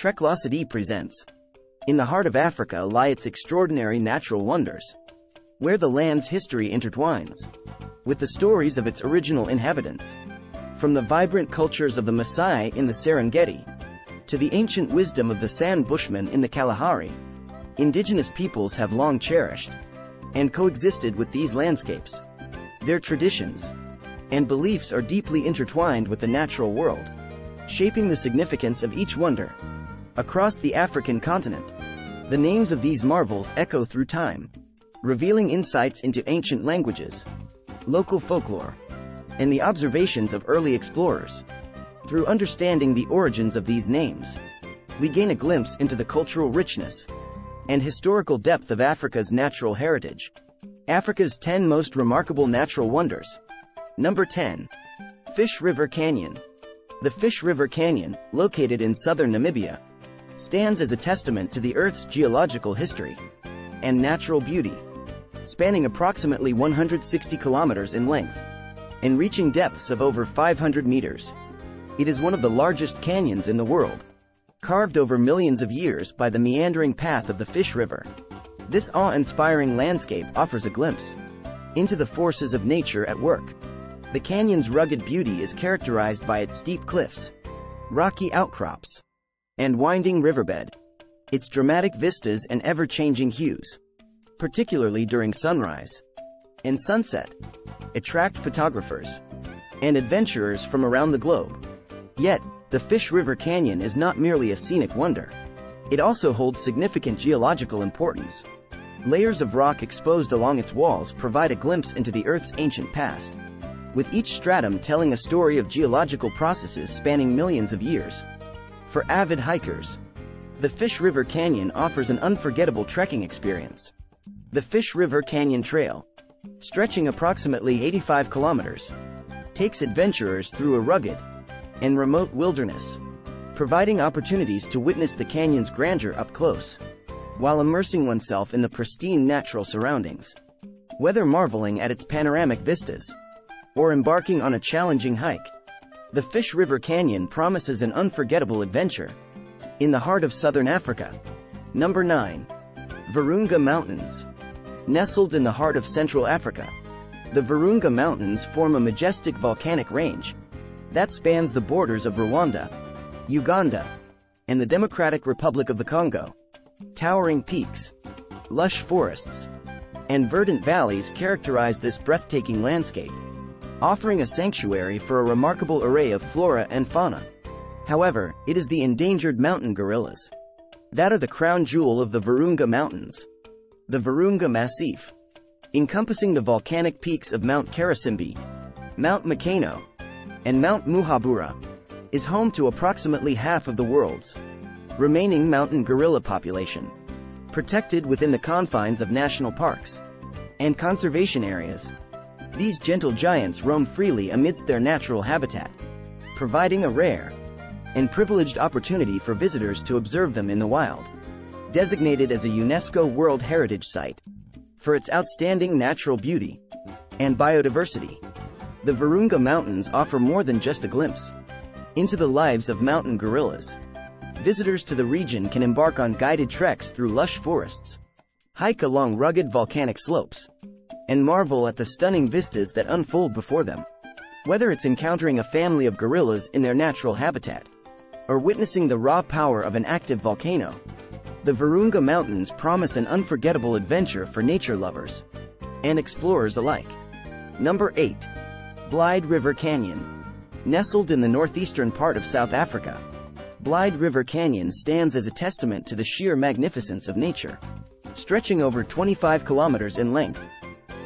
Treklocity presents. In the heart of Africa lie its extraordinary natural wonders, where the land's history intertwines with the stories of its original inhabitants. From the vibrant cultures of the Maasai in the Serengeti to the ancient wisdom of the San Bushmen in the Kalahari, indigenous peoples have long cherished and coexisted with these landscapes. Their traditions and beliefs are deeply intertwined with the natural world, shaping the significance of each wonder. Across the African continent, the names of these marvels echo through time, revealing insights into ancient languages, local folklore, and the observations of early explorers. Through understanding the origins of these names, we gain a glimpse into the cultural richness and historical depth of Africa's natural heritage. Africa's 10 most remarkable natural wonders. Number 10. Fish River Canyon. The Fish River Canyon, located in southern Namibia, stands as a testament to the Earth's geological history and natural beauty, spanning approximately 160 kilometers in length and reaching depths of over 500 meters. It is one of the largest canyons in the world, carved over millions of years by the meandering path of the Fish River. This awe-inspiring landscape offers a glimpse into the forces of nature at work. The canyon's rugged beauty is characterized by its steep cliffs, rocky outcrops, and winding riverbed. Its dramatic vistas and ever-changing hues, particularly during sunrise and sunset, attract photographers and adventurers from around the globe. Yet, the Fish River Canyon is not merely a scenic wonder. It also holds significant geological importance. Layers of rock exposed along its walls provide a glimpse into the Earth's ancient past, with each stratum telling a story of geological processes spanning millions of years. For avid hikers, the Fish River Canyon offers an unforgettable trekking experience. The Fish River Canyon Trail, stretching approximately 85 kilometers, takes adventurers through a rugged and remote wilderness, providing opportunities to witness the canyon's grandeur up close, while immersing oneself in the pristine natural surroundings. Whether marveling at its panoramic vistas or embarking on a challenging hike, the Fish River Canyon promises an unforgettable adventure. In the heart of southern Africa. Number 9. Virunga Mountains. Nestled in the heart of Central Africa, the Virunga Mountains form a majestic volcanic range that spans the borders of Rwanda, Uganda, and the Democratic Republic of the Congo. Towering peaks, lush forests, and verdant valleys characterize this breathtaking landscape, offering a sanctuary for a remarkable array of flora and fauna. However, it is the endangered mountain gorillas that are the crown jewel of the Virunga Mountains. The Virunga Massif, encompassing the volcanic peaks of Mount Karisimbi, Mount Mikeno, and Mount Muhabura, is home to approximately half of the world's remaining mountain gorilla population, protected within the confines of national parks and conservation areas. These gentle giants roam freely amidst their natural habitat, providing a rare and privileged opportunity for visitors to observe them in the wild. Designated as a UNESCO World Heritage Site for its outstanding natural beauty and biodiversity, the Virunga Mountains offer more than just a glimpse into the lives of mountain gorillas. Visitors to the region can embark on guided treks through lush forests, hike along rugged volcanic slopes, and marvel at the stunning vistas that unfold before them. Whether it's encountering a family of gorillas in their natural habitat, or witnessing the raw power of an active volcano, the Virunga Mountains promise an unforgettable adventure for nature lovers and explorers alike. Number 8. Blyde River Canyon. Nestled in the northeastern part of South Africa, Blyde River Canyon stands as a testament to the sheer magnificence of nature. Stretching over 25 kilometers in length,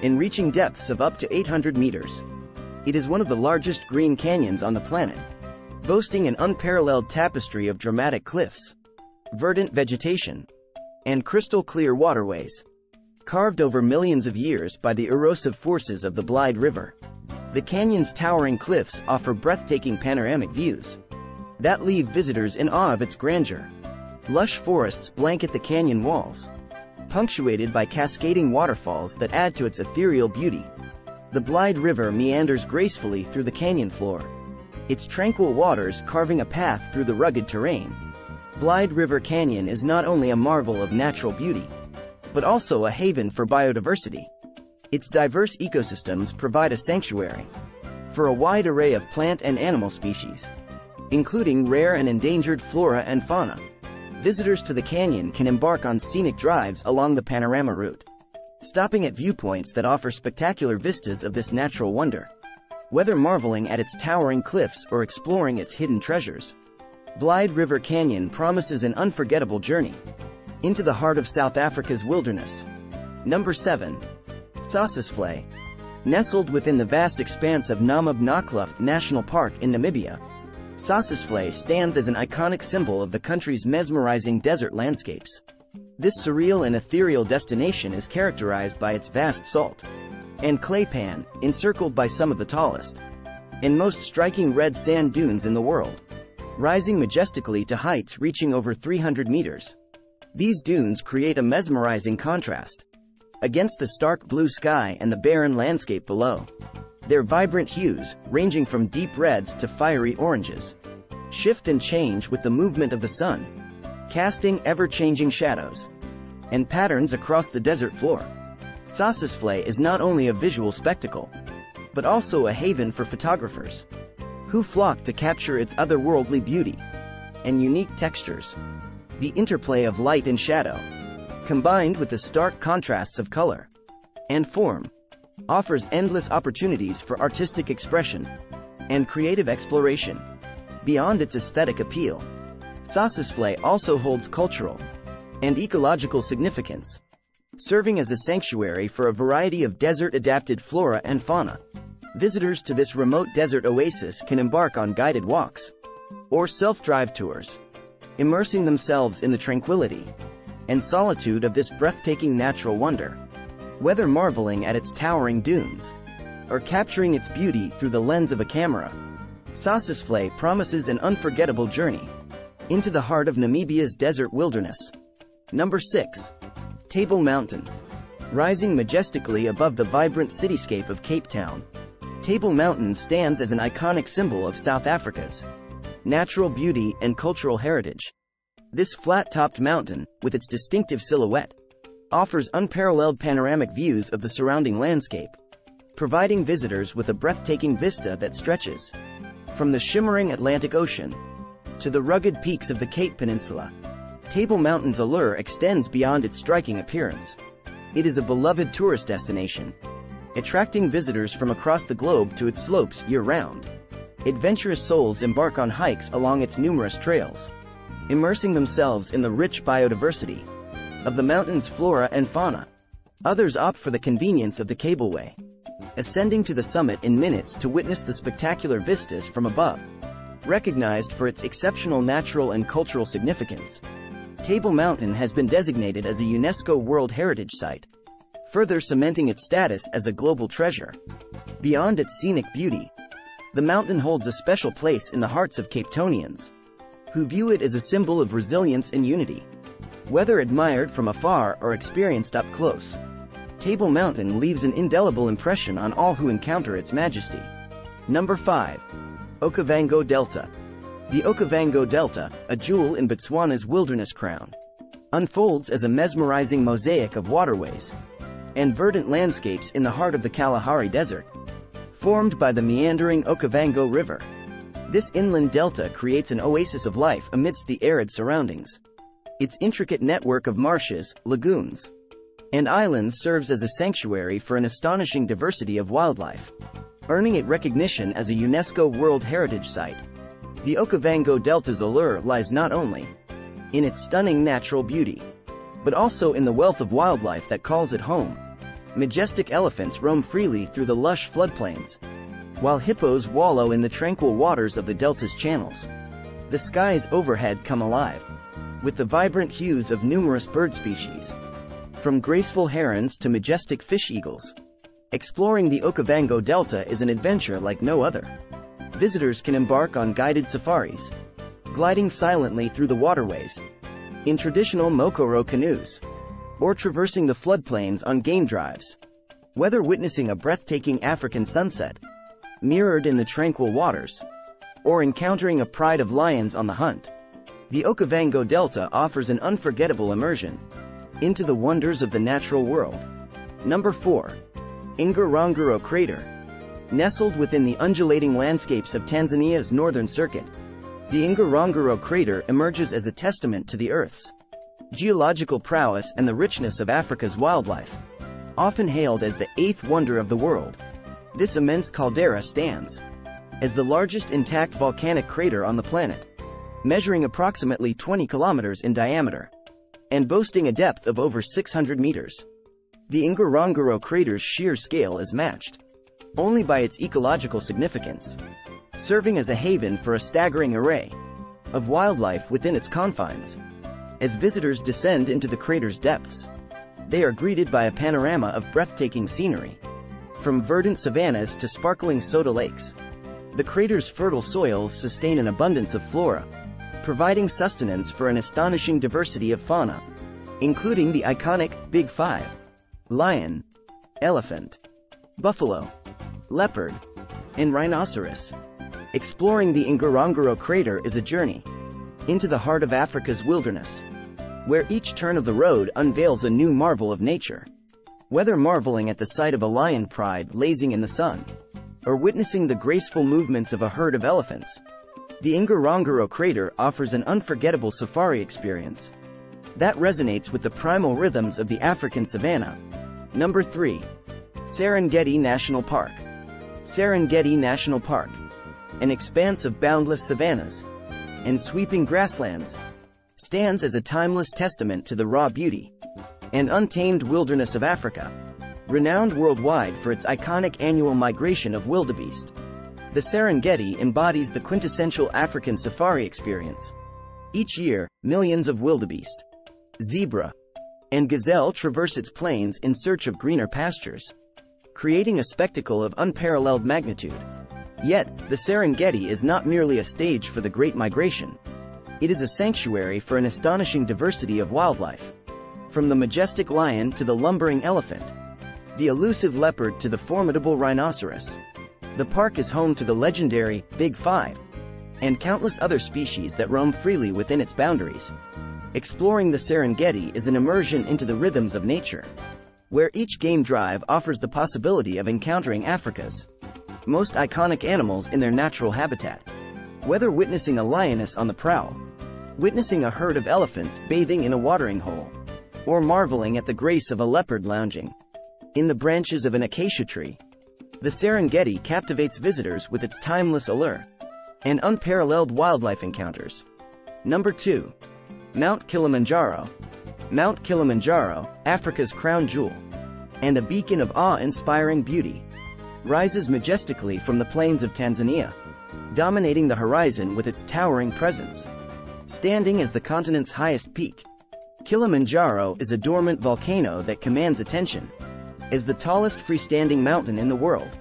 and reaching depths of up to 800 meters. It is one of the largest green canyons on the planet, boasting an unparalleled tapestry of dramatic cliffs, verdant vegetation, and crystal clear waterways, carved over millions of years by the erosive forces of the Blyde River. The canyon's towering cliffs offer breathtaking panoramic views that leave visitors in awe of its grandeur. Lush forests blanket the canyon walls, punctuated by cascading waterfalls that add to its ethereal beauty. The Blyde River meanders gracefully through the canyon floor, its tranquil waters carving a path through the rugged terrain. Blyde River Canyon is not only a marvel of natural beauty, but also a haven for biodiversity. Its diverse ecosystems provide a sanctuary for a wide array of plant and animal species, including rare and endangered flora and fauna. Visitors to the canyon can embark on scenic drives along the panorama route, stopping at viewpoints that offer spectacular vistas of this natural wonder. Whether marveling at its towering cliffs or exploring its hidden treasures, Blyde River Canyon promises an unforgettable journey into the heart of South Africa's wilderness. Number 7. Sossusvlei. Nestled within the vast expanse of Namib Naukluft National Park in Namibia, Sossusvlei stands as an iconic symbol of the country's mesmerizing desert landscapes. This surreal and ethereal destination is characterized by its vast salt and clay pan, encircled by some of the tallest and most striking red sand dunes in the world rising majestically to heights reaching over 300 meters. These dunes create a mesmerizing contrast against the stark blue sky and the barren landscape below. Their vibrant hues, ranging from deep reds to fiery oranges, shift and change with the movement of the sun, casting ever-changing shadows and patterns across the desert floor. Sossusvlei is not only a visual spectacle, but also a haven for photographers who flock to capture its otherworldly beauty and unique textures. The interplay of light and shadow, combined with the stark contrasts of color and form, offers endless opportunities for artistic expression and creative exploration. Beyond its aesthetic appeal, Sossusvlei also holds cultural and ecological significance, serving as a sanctuary for a variety of desert-adapted flora and fauna. Visitors to this remote desert oasis can embark on guided walks or self-drive tours, immersing themselves in the tranquility and solitude of this breathtaking natural wonder. Whether marveling at its towering dunes or capturing its beauty through the lens of a camera, Sossusvlei promises an unforgettable journey into the heart of Namibia's desert wilderness. Number 6. Table Mountain. Rising majestically above the vibrant cityscape of Cape Town, Table Mountain stands as an iconic symbol of South Africa's natural beauty and cultural heritage. This flat-topped mountain, with its distinctive silhouette, offers unparalleled panoramic views of the surrounding landscape, providing visitors with a breathtaking vista that stretches from the shimmering Atlantic Ocean to the rugged peaks of the Cape Peninsula. Table Mountain's allure extends beyond its striking appearance. It is a beloved tourist destination, attracting visitors from across the globe to its slopes year-round. Adventurous souls embark on hikes along its numerous trails, immersing themselves in the rich biodiversity of the mountain's flora and fauna. Others opt for the convenience of the cableway, ascending to the summit in minutes to witness the spectacular vistas from above. Recognized for its exceptional natural and cultural significance, Table Mountain has been designated as a UNESCO World Heritage Site further cementing its status as a global treasure. Beyond its scenic beauty, the mountain holds a special place in the hearts of Capetonians, who view it as a symbol of resilience and unity. Whether admired from afar or experienced up close, Table Mountain leaves an indelible impression on all who encounter its majesty. Number 5. Okavango Delta. The Okavango Delta, a jewel in Botswana's wilderness crown, unfolds as a mesmerizing mosaic of waterways, and verdant landscapes in the heart of the Kalahari Desert, formed by the meandering Okavango River. This inland delta creates an oasis of life amidst the arid surroundings. Its intricate network of marshes, lagoons, and islands serves as a sanctuary for an astonishing diversity of wildlife, earning it recognition as a UNESCO World Heritage Site. The Okavango Delta's allure lies not only in its stunning natural beauty, but also in the wealth of wildlife that calls it home. Majestic elephants roam freely through the lush floodplains, while hippos wallow in the tranquil waters of the delta's channels. The skies overhead come alive, with the vibrant hues of numerous bird species, from graceful herons to majestic fish eagles. Exploring the Okavango Delta is an adventure like no other. Visitors can embark on guided safaris, gliding silently through the waterways, in traditional Mokoro canoes, or traversing the floodplains on game drives. Whether witnessing a breathtaking African sunset, mirrored in the tranquil waters, or encountering a pride of lions on the hunt, The Okavango Delta offers an unforgettable immersion into the wonders of the natural world. Number 4. Ngorongoro Crater. Nestled within the undulating landscapes of Tanzania's northern circuit, the Ngorongoro crater emerges as a testament to the Earth's geological prowess and the richness of Africa's wildlife. Often hailed as the eighth wonder of the world, this immense caldera stands as the largest intact volcanic crater on the planet, measuring approximately 20 kilometers in diameter and boasting a depth of over 600 meters. The Ngorongoro crater's sheer scale is matched only by its ecological significance, serving as a haven for a staggering array of wildlife within its confines. As visitors descend into the crater's depths, they are greeted by a panorama of breathtaking scenery. From verdant savannas to sparkling soda lakes, the crater's fertile soils sustain an abundance of flora, providing sustenance for an astonishing diversity of fauna, including the iconic Big Five lion, elephant, buffalo, leopard, and rhinoceros. Exploring the Ngorongoro crater is a journey into the heart of Africa's wilderness, where each turn of the road unveils a new marvel of nature. Whether marveling at the sight of a lion pride lazing in the sun, or witnessing the graceful movements of a herd of elephants, the Ngorongoro crater offers an unforgettable safari experience that resonates with the primal rhythms of the African savanna. Number 3. Serengeti National Park. Serengeti National Park. An expanse of boundless savannas and sweeping grasslands stands as a timeless testament to the raw beauty and untamed wilderness of Africa, renowned worldwide for its iconic annual migration of wildebeest. The Serengeti embodies the quintessential African safari experience. Each year, millions of wildebeest, zebra, and gazelle traverse its plains in search of greener pastures creating a spectacle of unparalleled magnitude. Yet, the Serengeti is not merely a stage for the Great Migration. It is a sanctuary for an astonishing diversity of wildlife. From the majestic lion to the lumbering elephant, the elusive leopard to the formidable rhinoceros. The park is home to the legendary Big Five and countless other species that roam freely within its boundaries. Exploring the Serengeti is an immersion into the rhythms of nature where each game drive offers the possibility of encountering Africa's most iconic animals in their natural habitat. Whether witnessing a lioness on the prowl, witnessing a herd of elephants bathing in a watering hole, or marveling at the grace of a leopard lounging in the branches of an acacia tree, the Serengeti captivates visitors with its timeless allure and unparalleled wildlife encounters. Number 2. Mount Kilimanjaro. Mount Kilimanjaro, Africa's crown jewel, and a beacon of awe-inspiring beauty, rises majestically from the plains of Tanzania, dominating the horizon with its towering presence. Standing as the continent's highest peak, Kilimanjaro is a dormant volcano that commands attention. As the tallest freestanding mountain in the world,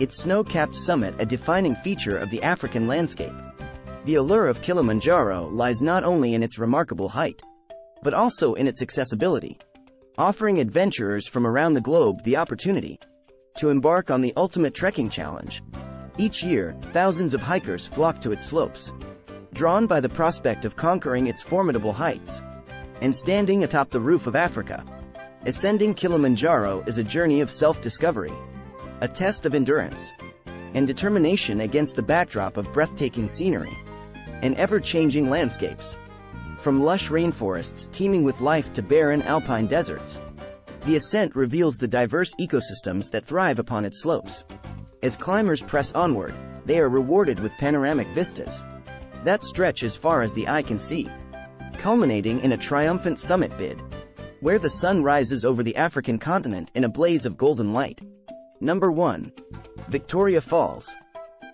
its snow-capped summit a defining feature of the African landscape. The allure of Kilimanjaro lies not only in its remarkable height, but also in its accessibility offering adventurers from around the globe the opportunity to embark on the ultimate trekking challenge. Each year, thousands of hikers flock to its slopes, drawn by the prospect of conquering its formidable heights and standing atop the roof of Africa. Ascending Kilimanjaro is a journey of self-discovery, a test of endurance and determination against the backdrop of breathtaking scenery and ever-changing landscapes. From lush rainforests teeming with life to barren alpine deserts, the ascent reveals the diverse ecosystems that thrive upon its slopes. As climbers press onward, they are rewarded with panoramic vistas that stretch as far as the eye can see, culminating in a triumphant summit bid, where the sun rises over the African continent in a blaze of golden light. Number 1. Victoria Falls.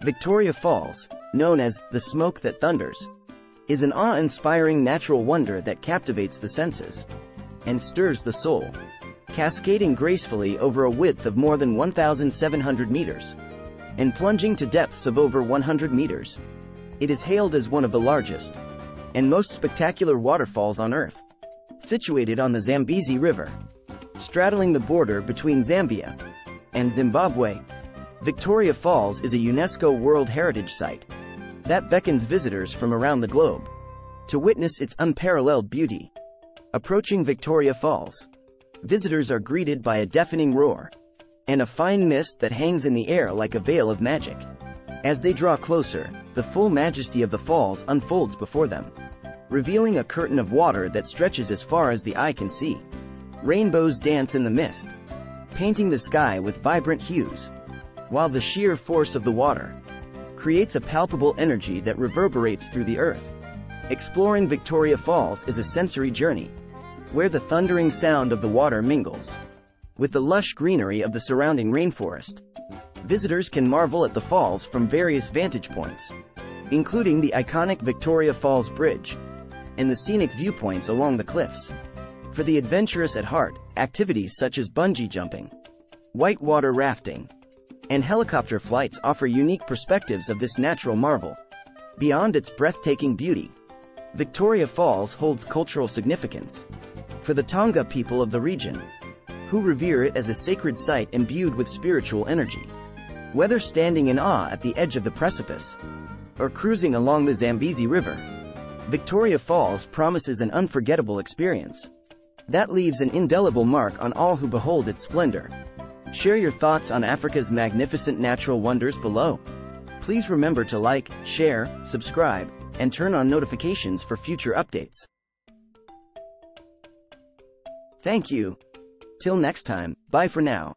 Victoria Falls, known as the smoke that thunders, is an awe-inspiring natural wonder that captivates the senses and stirs the soul. Cascading gracefully over a width of more than 1,700 meters and plunging to depths of over 100 meters, it is hailed as one of the largest and most spectacular waterfalls on Earth. Situated on the Zambezi River, straddling the border between Zambia and Zimbabwe, Victoria Falls is a UNESCO World Heritage Site that beckons visitors from around the globe. to witness its unparalleled beauty. Approaching Victoria Falls, visitors are greeted by a deafening roar and a fine mist that hangs in the air like a veil of magic. As they draw closer, the full majesty of the falls unfolds before them, revealing a curtain of water that stretches as far as the eye can see. Rainbows dance in the mist, painting the sky with vibrant hues, while the sheer force of the water creates a palpable energy that reverberates through the earth. Exploring Victoria Falls is a sensory journey, where the thundering sound of the water mingles with the lush greenery of the surrounding rainforest. Visitors can marvel at the falls from various vantage points, including the iconic Victoria Falls Bridge and the scenic viewpoints along the cliffs. For the adventurous at heart, activities such as bungee jumping, whitewater rafting, and helicopter flights offer unique perspectives of this natural marvel. Beyond its breathtaking beauty, Victoria Falls holds cultural significance for the Tonga people of the region, who revere it as a sacred site imbued with spiritual energy. Whether standing in awe at the edge of the precipice or cruising along the Zambezi River, Victoria Falls promises an unforgettable experience that leaves an indelible mark on all who behold its splendor. Share your thoughts on Africa's magnificent natural wonders below. Please remember to like, share, subscribe, and turn on notifications for future updates. Thank you. Till next time, bye for now.